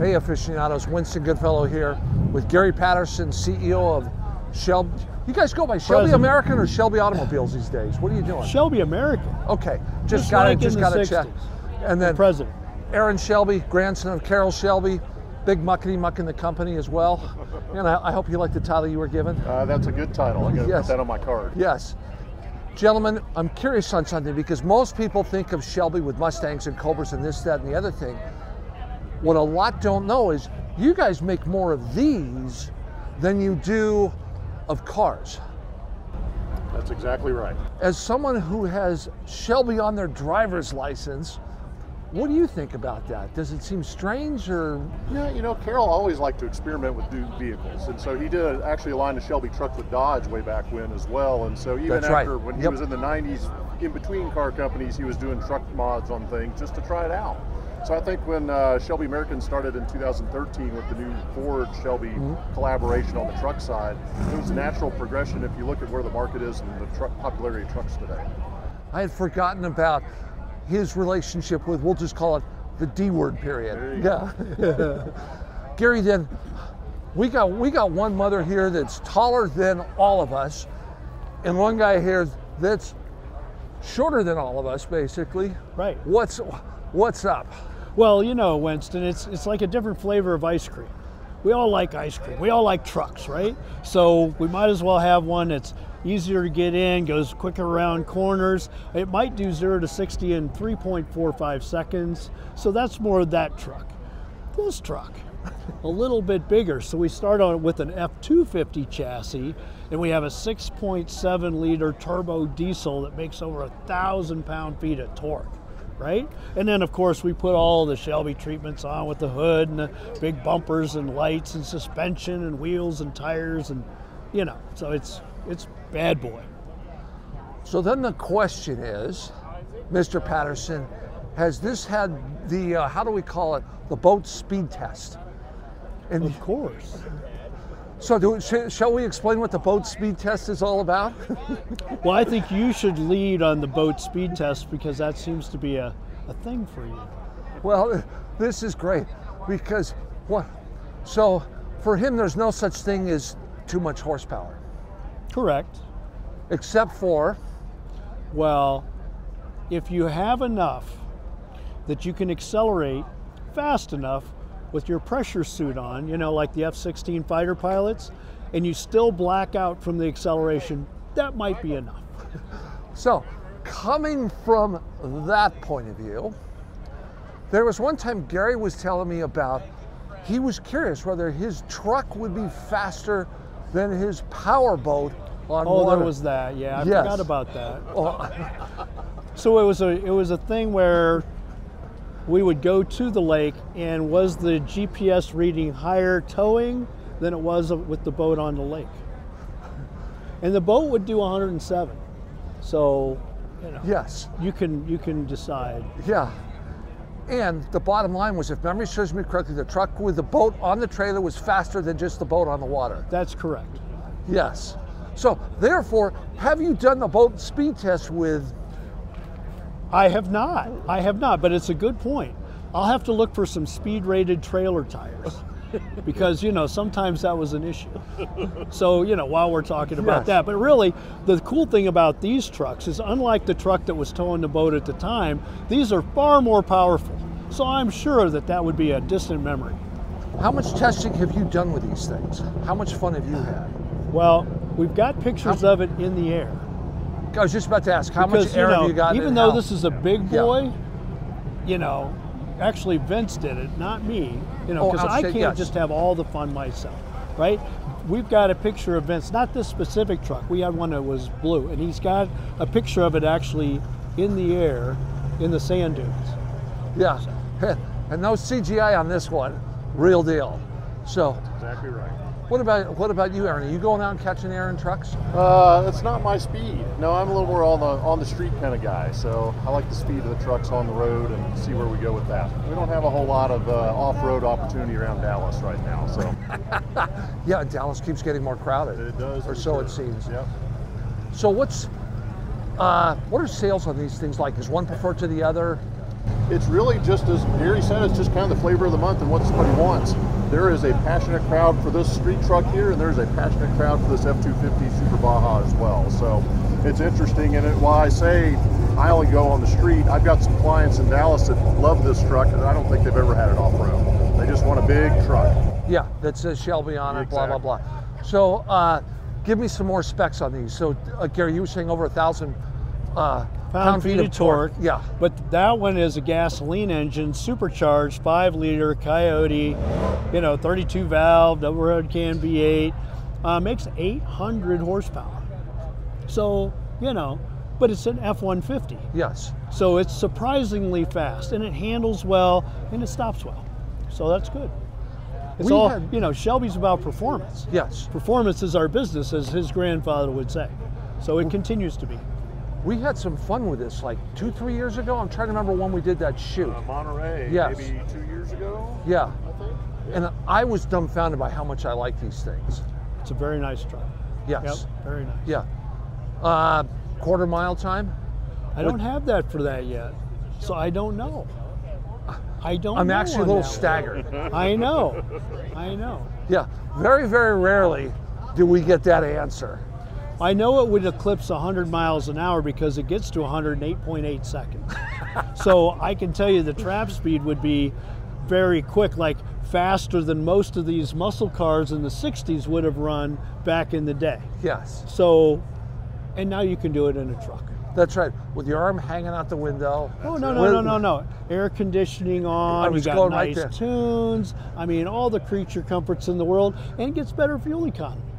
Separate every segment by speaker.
Speaker 1: Hey, aficionados, Winston Goodfellow here with Gary Patterson, CEO of Shelby. You guys go by Shelby
Speaker 2: President.
Speaker 1: American or Shelby Automobiles these days? What are you doing?
Speaker 2: Shelby American,
Speaker 1: Okay, just,
Speaker 2: Just
Speaker 1: got
Speaker 2: like
Speaker 1: to just
Speaker 2: in the
Speaker 1: got to check. And then
Speaker 2: president.
Speaker 1: Aaron Shelby, grandson of Carroll Shelby, big muckety muck in the company as well. And I, I hope you like the title you were given.
Speaker 3: Uh, that's a good title. I'm going to
Speaker 1: Yes.
Speaker 3: put that on my card.
Speaker 1: Yes. Gentlemen, I'm curious on something because most people think of Shelby with Mustangs and Cobras and this, that, and the other thing. What a lot don't know is you guys make more of these than you do of cars.
Speaker 3: That's exactly right.
Speaker 1: As someone who has Shelby on their driver's license, what do you think about that? Does it seem strange or
Speaker 3: Yeah, you know, Carroll always liked to experiment with new vehicles, and so he did actually align a Shelby truck with Dodge way back when as well. And so even
Speaker 1: That's right.
Speaker 3: after when he
Speaker 1: Yep.
Speaker 3: was in the '90s, in between car companies, he was doing truck mods on things just to try it out. So I think when uh, Shelby American started in 2013 with the new Ford Shelby
Speaker 1: Mm-hmm.
Speaker 3: collaboration on the truck side, it was a natural progression if you look at where the market is and the truck popularity of trucks today.
Speaker 1: I had forgotten about his relationship with, we'll just call it the D word period. Yeah. Gary, then we got we got one mother here that's taller than all of us, and one guy here that's shorter than all of us, basically.
Speaker 2: Right.
Speaker 1: What's what's up?
Speaker 2: Well, you know, Winston, it's it's like a different flavor of ice cream. We all like ice cream. We all like trucks, right? So we might as well have one that's easier to get in, goes quicker around corners. It might do zero to 60 in 3.45 seconds. So that's more of that truck. This truck, a little bit bigger. So we start on with an F250 chassis, and we have a 6.7 liter turbo diesel that makes over a thousand pound feet of torque right? And then of course we put all the Shelby treatments on with the hood and the big bumpers and lights and suspension and wheels and tires and you know, so it's it's bad boy.
Speaker 1: So then the question is, Mr. Patterson, has this had the uh, how do we call it the boat speed test? And
Speaker 2: Of course.
Speaker 1: So, do, sh- shall we explain what the boat speed test is all about?
Speaker 2: Well, I think you should lead on the boat speed test because that seems to be a, a thing for you.
Speaker 1: Well, this is great because what? So for him, there's no such thing as too much horsepower,
Speaker 2: Correct.
Speaker 1: except for
Speaker 2: Well, if you have enough that you can accelerate fast enough with your pressure suit on, you know, like the F 16 fighter pilots, and you still black out from the acceleration, that might be enough.
Speaker 1: so coming from that point of view. There was one time Gary was telling me about. He was curious whether his truck would be faster than his power boat on
Speaker 2: Oh,
Speaker 1: water.
Speaker 2: there was that. Yeah, I
Speaker 1: Yes.
Speaker 2: forgot about that.
Speaker 1: Oh,
Speaker 2: So it was a it was a thing where we would go to the lake, and was the GPS reading higher towing than it was with the boat on the lake? And the boat would do 107. So, you know,
Speaker 1: yes.
Speaker 2: you can you can decide.
Speaker 1: Yeah. And the bottom line was, if memory serves me correctly, the truck with the boat on the trailer was faster than just the boat on the water.
Speaker 2: That's correct.
Speaker 1: Yes. So, therefore, have you done the boat speed test with?
Speaker 2: I have not. I have not, but it's a good point. I'll have to look for some speed rated trailer tires because, you know, sometimes that was an issue. So, you know, while we're talking about
Speaker 1: Yes.
Speaker 2: that, but really, the cool thing about these trucks is unlike the truck that was towing the boat at the time, these are far more powerful. So I'm sure that that would be a distant memory.
Speaker 1: How much testing have you done with these things? How much fun have you had?
Speaker 2: Well, we've got pictures of it in the air.
Speaker 1: I was just about to ask, how
Speaker 2: because
Speaker 1: much air
Speaker 2: you know,
Speaker 1: have you got?
Speaker 2: even
Speaker 1: and
Speaker 2: though
Speaker 1: how-
Speaker 2: this is a big
Speaker 1: Yeah.
Speaker 2: boy, you know, actually Vince did it, not me. You know,
Speaker 1: Oh,
Speaker 2: because
Speaker 1: I'll
Speaker 2: I can't
Speaker 1: yes.
Speaker 2: just have all the fun myself, right? We've got a picture of Vince, not this specific truck. We had one that was blue, and he's got a picture of it actually in the air in the sand dunes.
Speaker 1: yeah, and no CGI on this one, real deal. So,
Speaker 3: Exactly right.
Speaker 1: What about what about you, Aaron? Are you going out and catching air in trucks?
Speaker 3: Uh, that's not my speed. No, I'm a little more on the on the street kind of guy. So I like the speed of the trucks on the road and see where we go with that. We don't have a whole lot of uh, off-road opportunity around Dallas right now. So
Speaker 1: Yeah, Dallas keeps getting more crowded.
Speaker 3: it does,
Speaker 1: or so
Speaker 3: sure.
Speaker 1: it seems.
Speaker 3: Yep.
Speaker 1: So what's uh, what are sales on these things like? Is one preferred to the other?
Speaker 3: It's really just as Gary said, it's just kind of the flavor of the month and what somebody wants. There is a passionate crowd for this street truck here, and there's a passionate crowd for this F-250 Super Baja as well. So it's interesting, and it, while I say I only go on the street, I've got some clients in Dallas that love this truck, and I don't think they've ever had it off-road. They just want a big truck.
Speaker 1: Yeah, that says Shelby on it, blah, blah, blah. So uh, give me some more specs on these. So, uh, Gary, you were saying over a thousand uh,
Speaker 2: Pound feet of torque.
Speaker 1: Yeah,
Speaker 2: But that one is a gasoline engine, supercharged, five liter Coyote, you know, 32 valve, double road can V8, uh, makes 800 horsepower. So, you know, but it's an F 150.
Speaker 1: yes.
Speaker 2: So it's surprisingly fast and it handles well and it stops well. So that's good. It's
Speaker 1: We
Speaker 2: all,
Speaker 1: had-
Speaker 2: you know, Shelby's about performance.
Speaker 1: Yes.
Speaker 2: Performance is our business, as his grandfather would say. So it continues to be.
Speaker 1: We had some fun with this like two, three years ago. I'm trying to remember when we did that shoot.
Speaker 3: Uh, Monterey,
Speaker 1: Yes.
Speaker 3: maybe two years ago,
Speaker 1: Yeah.
Speaker 3: I think.
Speaker 1: And I was dumbfounded by how much I like these things.
Speaker 2: It's a very nice truck.
Speaker 1: Yes.
Speaker 2: Yep, very nice.
Speaker 1: Yeah. Uh, quarter mile time.
Speaker 2: I don't have that for that yet, so I don't know. I don't.
Speaker 1: I'm
Speaker 2: know
Speaker 1: actually a little staggered.
Speaker 2: I know, I know.
Speaker 1: Yeah. Very, very rarely do we get that answer.
Speaker 2: I know it would eclipse 100 miles an hour because it gets to 108.8 seconds. so I can tell you the trap speed would be very quick, like faster than most of these muscle cars in the 60s would have run back in the day.
Speaker 1: Yes.
Speaker 2: So, and now you can do it in a truck.
Speaker 1: That's right. With your arm hanging out the window.
Speaker 2: Oh no no no no no! Air conditioning on.
Speaker 1: I was
Speaker 2: you got
Speaker 1: going right
Speaker 2: nice
Speaker 1: there.
Speaker 2: tunes. I mean, all the creature comforts in the world, and it gets better fuel economy.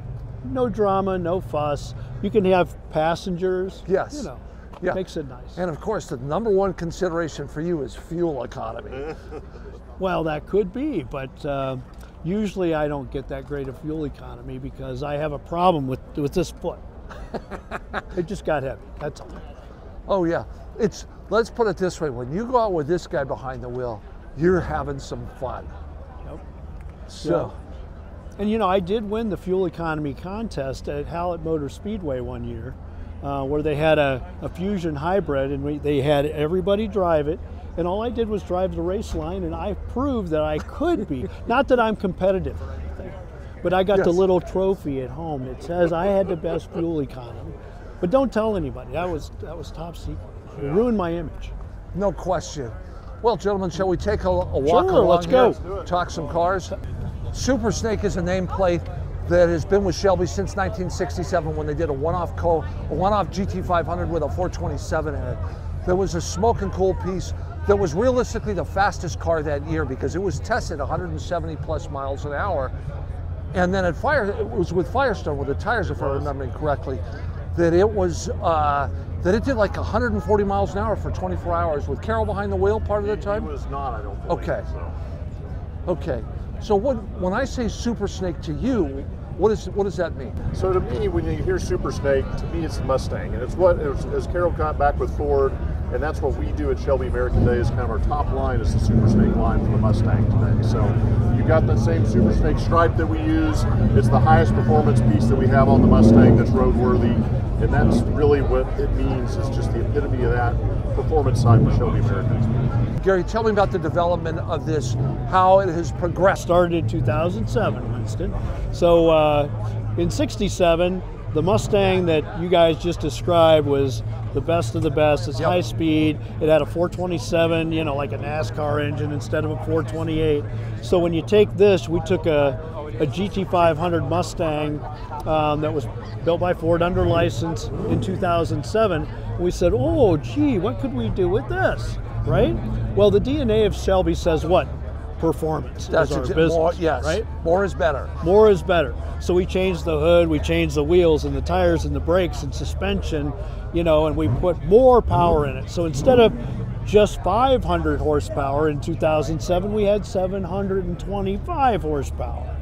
Speaker 2: No drama, no fuss. You can have passengers.
Speaker 1: Yes.
Speaker 2: You know,
Speaker 1: Yeah.
Speaker 2: makes it nice.
Speaker 1: And of course, the number one consideration for you is fuel economy.
Speaker 2: Well, that could be, but uh, usually I don't get that great of fuel economy because I have a problem with with this foot. it just got heavy. That's all.
Speaker 1: Oh yeah, it's. Let's put it this way: when you go out with this guy behind the wheel, you're having some fun.
Speaker 2: Yep.
Speaker 1: So,
Speaker 2: And you know, I did win the fuel economy contest at Hallett Motor Speedway one year, uh, where they had a, a Fusion hybrid, and we, they had everybody drive it. And all I did was drive the race line, and I proved that I could be. Not that I'm competitive or anything, but I got the little trophy at home that says I had the best fuel economy. But don't tell anybody. That was that was top secret. It ruined my image.
Speaker 1: no question. Well, gentlemen, shall we take a, a walk
Speaker 2: Sure,
Speaker 1: along
Speaker 2: let's
Speaker 1: here,
Speaker 2: go. Let's do
Speaker 1: Talk some cars. Super Snake is a nameplate that has been with Shelby since 1967 when they did a one-off co, a one-off GT500 with a 427 in it. There was a smoke and cool piece that was realistically the fastest car that year because it was tested 170 plus miles an hour. And then at Fire, it was with Firestone with the tires, if I'm remembering correctly, that it was uh, that it did like 140 miles an hour for 24 hours with Carroll behind the wheel part of the
Speaker 3: He
Speaker 1: time.
Speaker 3: was not, I don't believe.
Speaker 1: Okay.
Speaker 3: So.
Speaker 1: Okay, so what when I say Super Snake to you, what is what does that mean?
Speaker 3: So to me, when you hear Super Snake, to me it's the Mustang, and it's what as, Carroll got back with Ford, and that's what we do at Shelby American Day. Is kind of our top line is the Super Snake line for the Mustang today. So you've got that same Super Snake stripe that we use. It's the highest performance piece that we have on the Mustang that's roadworthy, and that's really what it means. It's just the epitome of that performance side for Shelby American.
Speaker 1: Gary, tell me about the development of this, how it has progressed.
Speaker 2: started in 2007, Winston. So uh, in 67, the Mustang that you guys just described was the best of the best. It's
Speaker 1: Yep.
Speaker 2: high speed. It had a 427, you know, like a NASCAR engine instead of a 428. So when you take this, we took a, a GT500 Mustang um, that was built by Ford under license in 2007. We said, oh, gee, what could we do with this? Right? Well, the DNA of Shelby says what? Performance
Speaker 1: That's
Speaker 2: is our
Speaker 1: exa-
Speaker 2: business,
Speaker 1: more, yes,
Speaker 2: right?
Speaker 1: more is better.
Speaker 2: More is better. So we changed the hood, we changed the wheels and the tires and the brakes and suspension, you know, and we put more power in it. So instead of just 500 horsepower in 2007, we had 725 horsepower,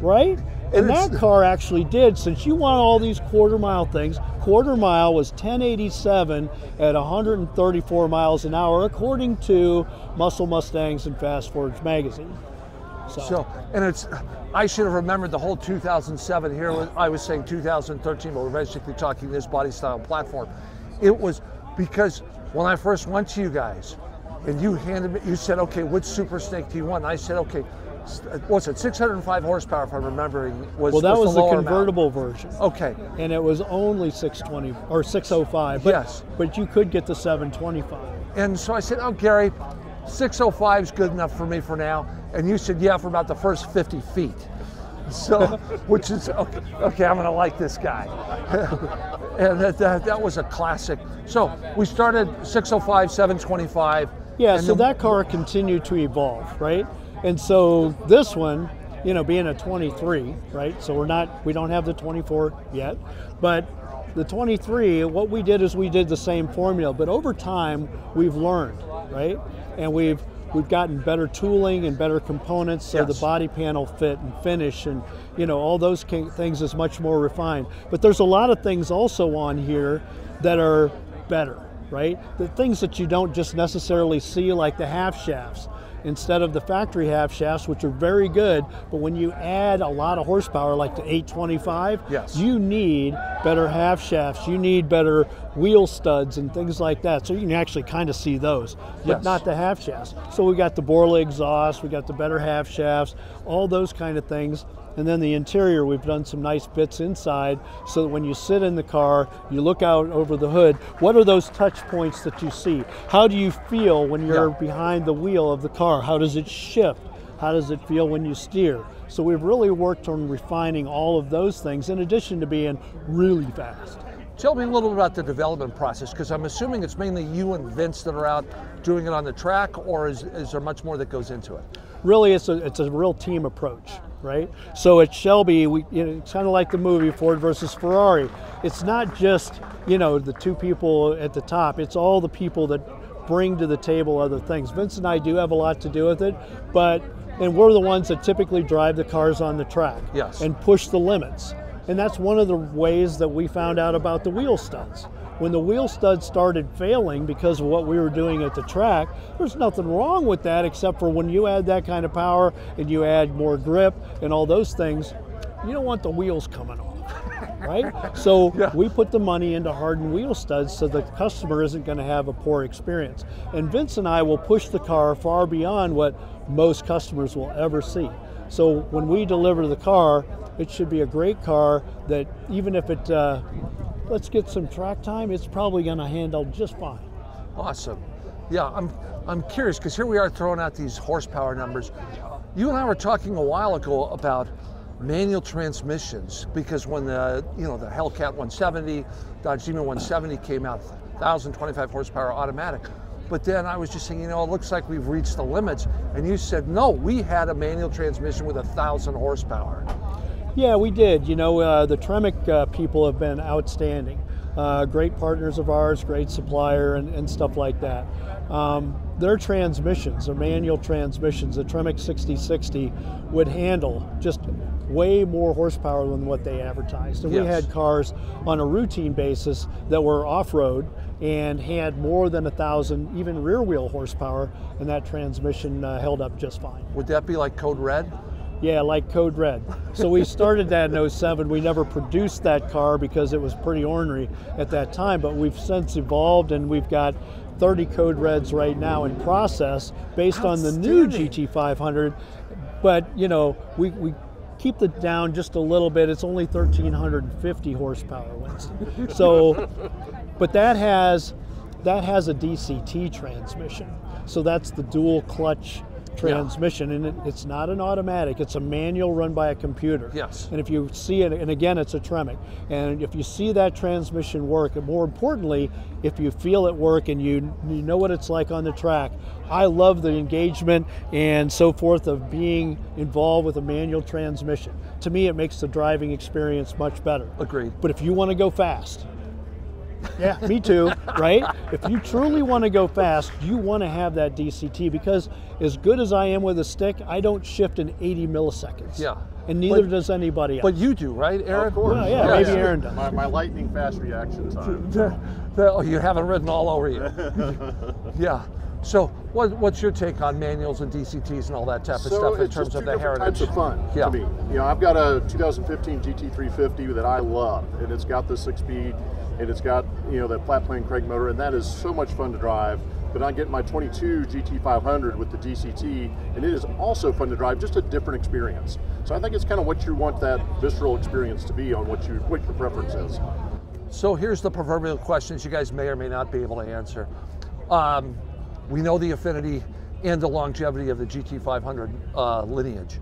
Speaker 2: right?
Speaker 1: And
Speaker 2: that car actually did, since you want all these quarter mile things, quarter mile was 1087 at 134 miles an hour, according to Muscle Mustangs and Fast Fords magazine.
Speaker 1: So, and it's, I should have remembered the whole 2007. Here I was saying 2013, but we're basically talking this body style platform. It was because when I first went to you guys, and you handed me. You said, "Okay, which Super Snake do you want?" And I said, "Okay." What's it? 605 horsepower, if I'm remembering. Was
Speaker 2: Well, that was the
Speaker 1: lower amount.
Speaker 2: convertible version.
Speaker 1: Okay.
Speaker 2: and it was only 620 or 605. But,
Speaker 1: Yes.
Speaker 2: but you could get the 725.
Speaker 1: And so I said, "Oh, Gary, 605 is good enough for me for now." And you said, "Yeah, for about the first 50 feet." So, which is okay. Okay, I'm gonna like this guy. and that, that that was a classic. So we started 605, 725.
Speaker 2: Yeah,
Speaker 1: and
Speaker 2: so that car continued to evolve, right? And so this one, you know, being a 23, right? So we're not, we don't have the 24 yet, but the 23, what we did is we did the same formula, but over time we've learned, right? And we've we've gotten better tooling and better components, so
Speaker 1: Yes.
Speaker 2: the body panel fit and finish, and you know all those things is much more refined. But there's a lot of things also on here that are better, right? The things that you don't just necessarily see, like the half shafts, instead of the factory half shafts, which are very good, but when you add a lot of horsepower, like the 825,
Speaker 1: Yes.
Speaker 2: you need better half shafts, you need better wheel studs and things like that. So you can actually kind of see those, but
Speaker 1: Yes.
Speaker 2: not the half shafts. So we got the Borla exhaust, we got the better half shafts, all those kind of things. And then the interior, we've done some nice bits inside so that when you sit in the car, you look out over the hood. What are those touch points that you see? How do you feel when you're
Speaker 1: Yeah.
Speaker 2: behind the wheel of the car? How does it shift? How does it feel when you steer? So we've really worked on refining all of those things in addition to being really fast.
Speaker 1: Tell me a little bit about the development process, because I'm assuming it's mainly you and Vince that are out doing it on the track, or is, is there much more that goes into it?
Speaker 2: really it's a it's a real team approach right so at shelby we you know, it's kind of like the movie ford versus ferrari it's not just you know the two people at the top it's all the people that bring to the table other things vince and i do have a lot to do with it but and we're the ones that typically drive the cars on the track
Speaker 1: Yes.
Speaker 2: and push the limits and that's one of the ways that we found out about the wheel studs when the wheel studs started failing because of what we were doing at the track, there's nothing wrong with that except for when you add that kind of power and you add more grip and all those things, you don't want the wheels coming off. Right? So
Speaker 1: Yeah.
Speaker 2: we put the money into hardened wheel studs so the customer isn't going to have a poor experience. And Vince and I will push the car far beyond what most customers will ever see. So when we deliver the car, it should be a great car that even if it uh, let's get some track time, it's probably going to handle just fine.
Speaker 1: Awesome. Yeah, I'm I'm curious because here we are throwing out these horsepower numbers. You and I were talking a while ago about manual transmissions because when the you know the Hellcat 170, Dodge Demon 170 came out, 1,025 horsepower automatic. But then I was just saying, you know, it looks like we've reached the limits. And you said, no, we had a manual transmission with a thousand horsepower.
Speaker 2: Yeah, we did. You know, uh, the Tremec uh, people have been outstanding. Uh, great partners of ours, great supplier, and, and stuff like that. Um, their transmissions, their manual transmissions, the Tremec 6060 would handle just way more horsepower than what they advertised. And we had cars on a routine basis that were off road and had more than a thousand, even rear wheel horsepower, and that transmission uh, held up just fine.
Speaker 1: Would that be like Code Red?
Speaker 2: Yeah, like Code Red. So we started that in 07. We never produced that car because it was pretty ornery at that time, but we've since evolved and we've got 30 Code Reds right now in process based on the new GT500. But, you know, we, we keep it down just a little bit. It's only 1,350 horsepower. Winston. So, but that has that has a DCT transmission. So that's the dual clutch transmission, and it, it's not an automatic. It's a manual run by a computer.
Speaker 1: Yes.
Speaker 2: And if you see it, and again, it's a Tremec, and if you see that transmission work, and more importantly, if you feel it work and you you know what it's like on the track, I love the engagement and so forth of being involved with a manual transmission. To me, it makes the driving experience much better.
Speaker 1: Agreed.
Speaker 2: But if you want to go fast, yeah, me too, right? If you truly want to go fast, you want to have that DCT because as good as I am with a stick, I don't shift in 80 milliseconds.
Speaker 1: Yeah.
Speaker 2: And neither
Speaker 1: But-
Speaker 2: does anybody else.
Speaker 1: But you do, right, Aaron?
Speaker 3: Of course.
Speaker 2: Well, yeah,
Speaker 1: Yes.
Speaker 2: maybe Aaron does.
Speaker 3: My, my lightning fast reaction time.
Speaker 1: The- the- oh, you haven't ridden all over you. yeah. So, what, what's your take on manuals and DCTs and all that type of
Speaker 3: so
Speaker 1: stuff in terms of the heritage?
Speaker 3: types of fun
Speaker 1: Yeah.
Speaker 3: to me. You know, I've got a 2015 GT350 that I love, and it's got the six-speed, and it's got you know that flat plane crank motor, and that is so much fun to drive but I get my 22 GT500 with the DCT, and it is also fun to drive, just a different experience. So I think it's kind of what you want that visceral experience to be on what you what your preference is.
Speaker 1: So here's the proverbial questions you guys may or may not be able to answer. Um, we know the affinity and the longevity of the GT500 uh, lineage.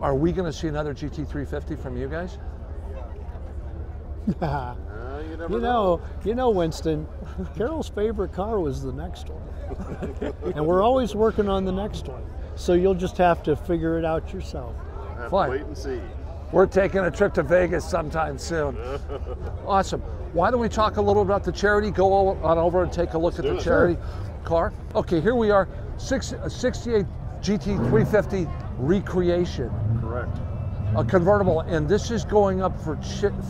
Speaker 1: Are we going to see another GT350 from you guys?
Speaker 3: Uh, you never
Speaker 2: You know, you know, Winston, Carroll's favorite car was the next one. and we're always working on the next one. So you'll just have to figure it out yourself.
Speaker 3: Have to wait and see.
Speaker 1: We're taking a trip to Vegas sometime soon. awesome. Why don't we talk a little about the charity? Go on over and take a look at the
Speaker 3: it.
Speaker 1: charity car. Okay, here we are, six, a 68 GT350 recreation,
Speaker 3: Correct.
Speaker 1: A convertible, and this is going up for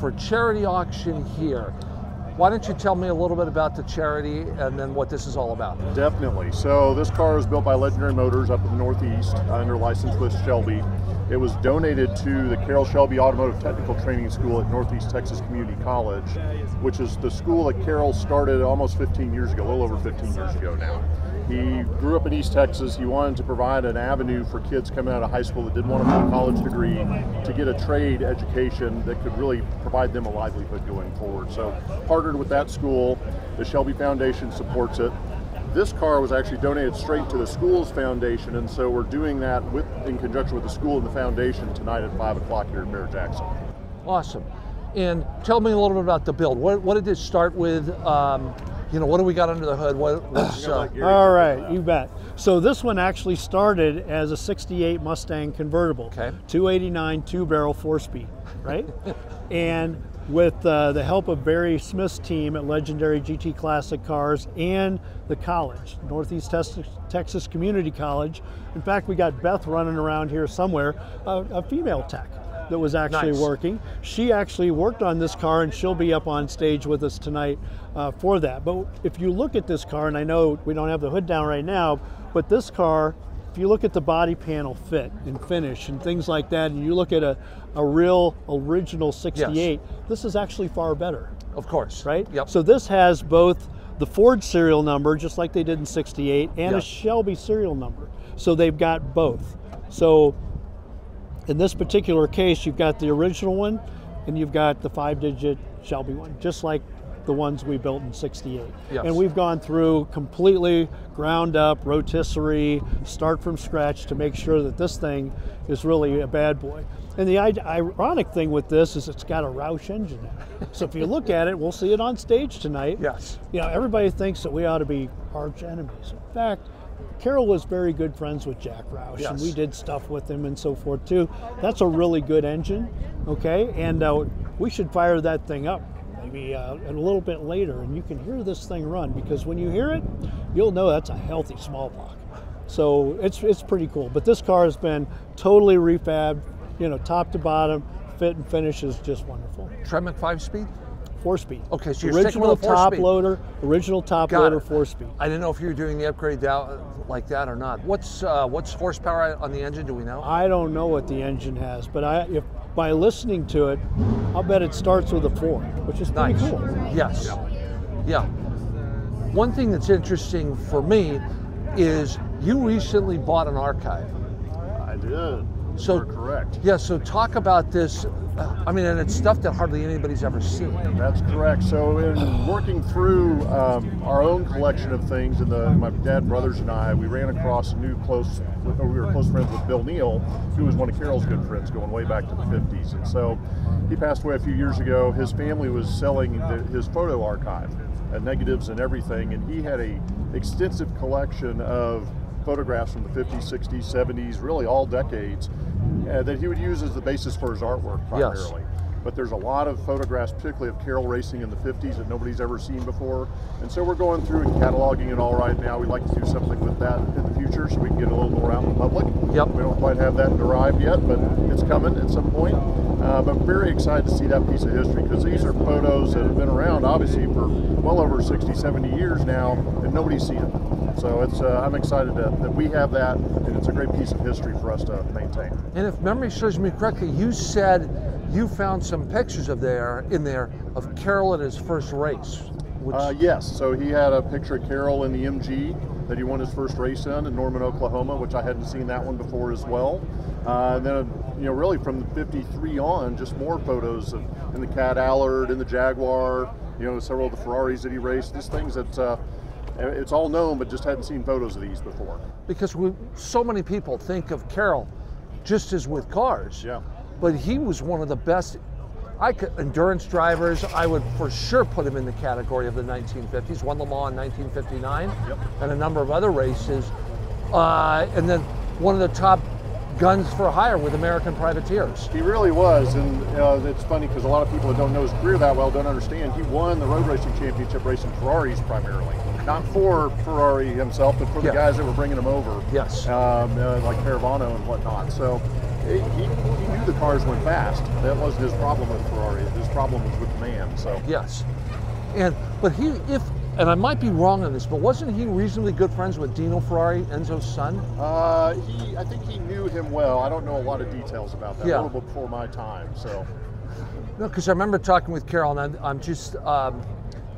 Speaker 1: for charity auction here. Why don't you tell me a little bit about the charity and then what this is all about?
Speaker 3: Definitely. So this car was built by Legendary Motors up in the Northeast under license with Shelby. It was donated to the Carroll Shelby Automotive Technical Training School at Northeast Texas Community College, which is the school that Carroll started almost 15 years ago, a little over 15 years ago now. He grew up in East Texas. He wanted to provide an avenue for kids coming out of high school that didn't want to a college degree to get a trade education that could really provide them a livelihood going forward. So, partnered with that school. The Shelby Foundation supports it this car was actually donated straight to the school's foundation, and so we're doing that with in conjunction with the school and the foundation tonight at five o'clock here at Barrett Jackson.
Speaker 1: Awesome. And tell me a little bit about the build. What, what did this start with? Um, you know, what do we got under the hood? What, what's,
Speaker 3: You know,
Speaker 1: uh,
Speaker 3: like Gary
Speaker 2: All
Speaker 3: said,
Speaker 2: right, you bet. So this one actually started as a 68 Mustang convertible,
Speaker 1: Okay.
Speaker 2: 289 two barrel four speed, right? and with uh, the help of Barry Smith's team at Legendary GT Classic Cars and the college, Northeast Texas, Texas Community College. In fact, we got Beth running around here somewhere, a, a female tech that was actually
Speaker 1: Nice.
Speaker 2: working. She actually worked on this car, and she'll be up on stage with us tonight uh, for that. But if you look at this car, and I know we don't have the hood down right now, but this car, if you look at the body panel fit and finish and things like that, and you look at a, a real original 68, this is actually far better,
Speaker 1: of course.
Speaker 2: right?
Speaker 1: Yep.
Speaker 2: So this has both the Ford serial number, just like they did in 68, and
Speaker 1: Yeah.
Speaker 2: a Shelby serial number. So they've got both. So in this particular case, you've got the original one and you've got the five digit Shelby one, just like the ones we built in 68.
Speaker 1: Yes.
Speaker 2: And we've gone through completely ground up, rotisserie, start from scratch to make sure that this thing is really a bad boy. And the ironic thing with this is it's got a Roush engine in it. So if you look at it, we'll see it on stage tonight.
Speaker 1: Yes.
Speaker 2: You know, everybody thinks that we ought to be arch enemies. In fact, Carroll was very good friends with Jack Roush, and we did stuff with him and so forth too. That's a really good engine, okay? And uh, we should fire that thing up maybe uh, a little bit later, and you can hear this thing run because when you hear it, you'll know that's a healthy small block. So it's it's pretty cool. But this car has been totally refabbed, you know, top to bottom. Fit and finish is just wonderful.
Speaker 1: Tremec five speed?
Speaker 2: Four speed.
Speaker 1: Okay, so you're
Speaker 2: original
Speaker 1: with a four
Speaker 2: top
Speaker 1: speed.
Speaker 2: loader, original top
Speaker 1: Got
Speaker 2: loader,
Speaker 1: it.
Speaker 2: four speed.
Speaker 1: I didn't know if you were doing the upgrade that, like that or not. What's uh, what's horsepower on the engine? Do we know?
Speaker 2: I don't know what the engine has, but I if by listening to it, I'll bet it starts with a four, which is pretty
Speaker 1: nice.
Speaker 2: cool.
Speaker 1: Yes. Yeah. One thing that's interesting for me is you recently bought an archive.
Speaker 3: I did.
Speaker 1: So-
Speaker 3: You're correct.
Speaker 1: Yeah. So talk about this. uh, I mean, and it's stuff that hardly anybody's ever seen.
Speaker 3: That's correct. So, in working through um, our own collection of things, and the my dad, brothers, and I, we ran across a new close. We were close friends with Bill Neale, who was one of Carroll's good friends, going way back to the '50s. And so, he passed away a few years ago. His family was selling the, his photo archive, uh, negatives and everything, and he had a extensive collection of photographs from the 50s, 60s, 70s, really all decades, uh, that he would use as the basis for his artwork primarily. Yes. but there's a lot of photographs, particularly of Carroll racing in the 50s, that nobody's ever seen before. And so we're going through and cataloging it all right now. We'd like to do something with that in the future so we can get a little more out in the public.
Speaker 1: Yep.
Speaker 3: We don't quite have that derived yet, but it's coming at some point. Uh, but very excited to see that piece of history because these are photos that have been around, obviously, for well over 60, 70 years now, and nobody's seen it. So it's uh, I'm excited to, that we have that, and it's a great piece of history for us to maintain.
Speaker 1: And if memory serves me correctly, you said you found some pictures of there in there of Carroll at his first race Which,
Speaker 3: Uh, yes, so he had a picture of Carroll in the MG that he won his first race in in Norman, Oklahoma, which I hadn't seen that one before as well. Uh, and then, you know, really from the 53 on, just more photos of in the Cad Allard, in the Jaguar, you know, several of the Ferraris that he raced. These things that uh, it's all known, but just hadn't seen photos of these before.
Speaker 1: because we, so many people think of Carroll just as with cars.
Speaker 3: Yeah.
Speaker 1: But he was one of the best I could, endurance drivers. I would for sure put him in the category of the 1950s. Won Le Mans in 1959
Speaker 3: Yep.
Speaker 1: and a number of other races. Uh, and then one of the top guns for hire with American privateers.
Speaker 3: He really was, and uh, it's funny because a lot of people that don't know his career that well don't understand. He won the road racing championship racing Ferraris primarily, not for Ferrari himself, but for the
Speaker 1: Yeah.
Speaker 3: guys that were bringing him over.
Speaker 1: Yes.
Speaker 3: um, uh, like Parravano and whatnot. So he, he he knew the cars went fast. That wasn't his problem with Ferrari. His problem was with the man. So
Speaker 1: Yes. And but he if and I might be wrong on this, but wasn't he reasonably good friends with Dino Ferrari, Enzo's son?
Speaker 3: uh, he, I think he knew him well. I don't know a lot of details about that.
Speaker 1: Yeah.
Speaker 3: A little before my time. So
Speaker 1: No, because I remember talking with Carroll, and I'm, I'm just, um,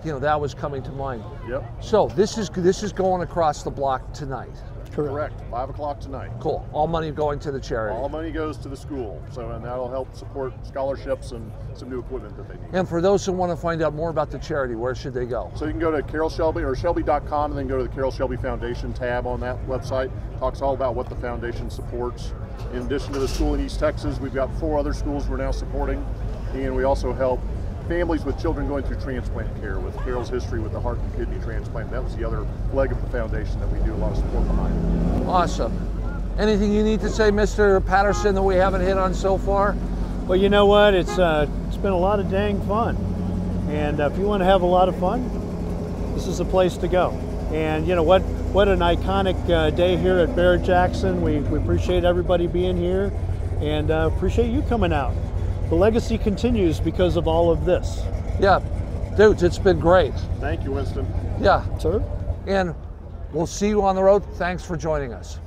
Speaker 1: you know, that was coming to mind.
Speaker 3: yep,
Speaker 1: So this is this is going across the block tonight.
Speaker 3: correct. Five o'clock tonight.
Speaker 1: Cool. All money going to the charity.
Speaker 3: All money goes to the school. So and that'll help support scholarships and some new equipment that they need.
Speaker 1: And for those who want to find out more about the charity, where should they go?
Speaker 3: So you can go to Carroll Shelby or Shelby.com and then go to the Carroll Shelby Foundation tab on that website. Talks all about what the foundation supports. In addition to the school in East Texas, we've got four other schools we're now supporting, and we also help families with children going through transplant care. With Carroll's history with the heart and kidney transplant, that was the other leg of the foundation that we do a lot of support behind.
Speaker 1: Awesome. Anything you need to say, Mr. Patterson, that we haven't hit on so far?
Speaker 2: Well, you know what? It's uh, it's been a lot of dang fun, and uh, if you want to have a lot of fun, this is the place to go. And you know what? What an iconic uh, day here at Barrett Jackson. We, we appreciate everybody being here, and uh, appreciate you coming out. The legacy continues because of all of this.
Speaker 1: Yeah, dudes, it's been great.
Speaker 3: Thank you, Winston.
Speaker 1: Yeah,
Speaker 2: Sir.
Speaker 1: and we'll see you on the road. Thanks for joining us.